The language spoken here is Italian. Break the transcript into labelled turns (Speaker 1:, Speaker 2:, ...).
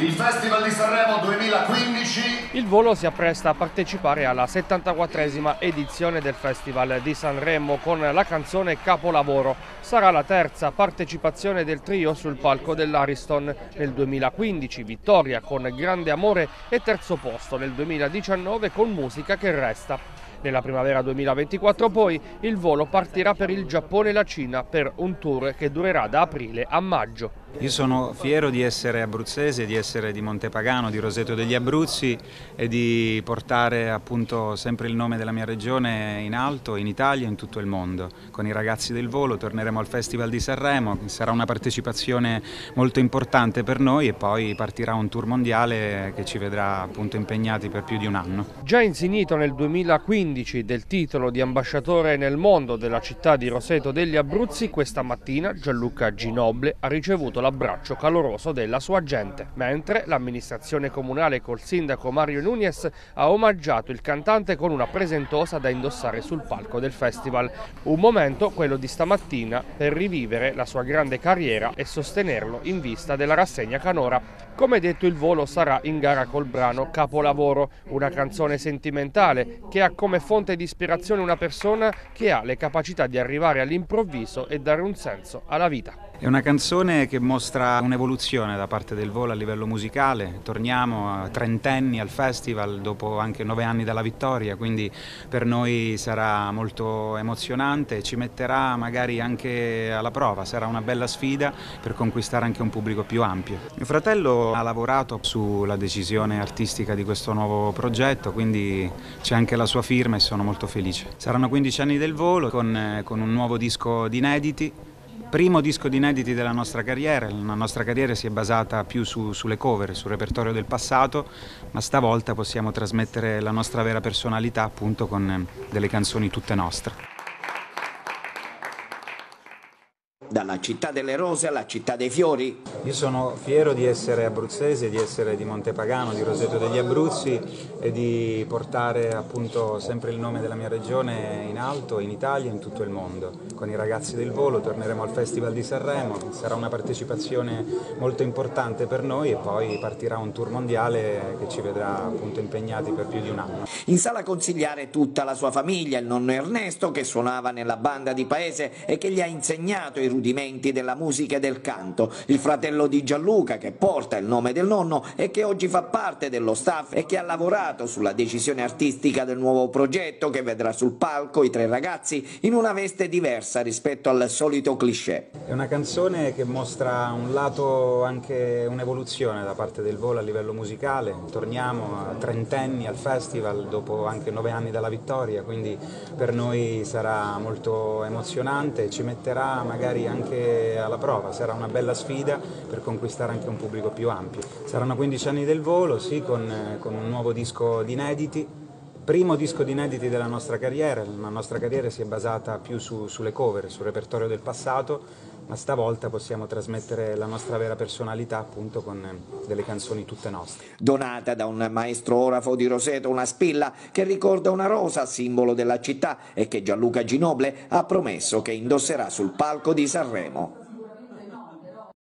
Speaker 1: il Festival di Sanremo 2015.
Speaker 2: Il volo si appresta a partecipare alla 74esima edizione del Festival di Sanremo con la canzone Capolavoro. Sarà la terza partecipazione del trio sul palco dell'Ariston nel 2015, vittoria con grande amore e terzo posto nel 2019 con musica che resta. Nella primavera 2024 poi il volo partirà per il Giappone e la Cina per un tour che durerà da aprile a maggio.
Speaker 3: Io sono fiero di essere abruzzese, di essere di Montepagano, di Roseto degli Abruzzi e di portare appunto sempre il nome della mia regione in alto in Italia e in tutto il mondo. Con i ragazzi del volo torneremo al Festival di Sanremo, sarà una partecipazione molto importante per noi e poi partirà un tour mondiale che ci vedrà appunto impegnati per più di un anno.
Speaker 2: Già insignito nel 2015 del titolo di ambasciatore nel mondo della città di Roseto degli Abruzzi, questa mattina Gianluca Ginoble ha ricevuto l'abbraccio caloroso della sua gente, mentre l'amministrazione comunale col sindaco Mario Nunes ha omaggiato il cantante con una presentosa da indossare sul palco del festival. Un momento, quello di stamattina, per rivivere la sua grande carriera e sostenerlo in vista della rassegna canora. Come detto il volo sarà in gara col brano Capolavoro, una canzone sentimentale che ha come fonte di ispirazione una persona che ha le capacità di arrivare all'improvviso e dare un senso alla vita.
Speaker 3: È una canzone che mostra un'evoluzione da parte del volo a livello musicale, torniamo a trentenni al festival dopo anche nove anni dalla vittoria, quindi per noi sarà molto emozionante e ci metterà magari anche alla prova, sarà una bella sfida per conquistare anche un pubblico più ampio. Mio fratello ha lavorato sulla decisione artistica di questo nuovo progetto, quindi c'è anche la sua firma e sono molto felice. Saranno 15 anni del volo con, con un nuovo disco di inediti Primo disco di inediti della nostra carriera, la nostra carriera si è basata più su, sulle cover, sul repertorio del passato, ma stavolta possiamo trasmettere la nostra vera personalità appunto con delle canzoni tutte nostre.
Speaker 4: Dalla città delle rose alla città dei fiori.
Speaker 3: Io sono fiero di essere abruzzese, di essere di Montepagano, di Roseto degli Abruzzi e di portare appunto sempre il nome della mia regione in alto in Italia e in tutto il mondo. Con i ragazzi del volo torneremo al Festival di Sanremo, sarà una partecipazione molto importante per noi e poi partirà un tour mondiale che ci vedrà appunto impegnati per più di un anno.
Speaker 4: In sala consigliare tutta la sua famiglia, il nonno Ernesto che suonava nella banda di paese e che gli ha insegnato i rudimenti della musica e del canto, il fratello di Gianluca che porta il nome del nonno e che oggi fa parte dello staff e che ha lavorato sulla decisione artistica del nuovo progetto che vedrà sul palco i tre ragazzi in una veste diversa rispetto al solito cliché.
Speaker 3: È una canzone che mostra un lato anche un'evoluzione da parte del volo a livello musicale, torniamo a trentenni al festival dopo anche nove anni dalla vittoria, quindi per noi sarà molto emozionante, ci metterà magari anche alla prova, sarà una bella sfida per conquistare anche un pubblico più ampio. Saranno 15 anni del volo, sì, con, con un nuovo disco di inediti, primo disco di inediti della nostra carriera, la nostra carriera si è basata più su, sulle cover, sul repertorio del passato, ma stavolta possiamo trasmettere la nostra vera personalità appunto con delle canzoni tutte nostre.
Speaker 4: Donata da un maestro orafo di Roseto una spilla che ricorda una rosa, simbolo della città e che Gianluca Ginoble ha promesso che indosserà sul palco di Sanremo.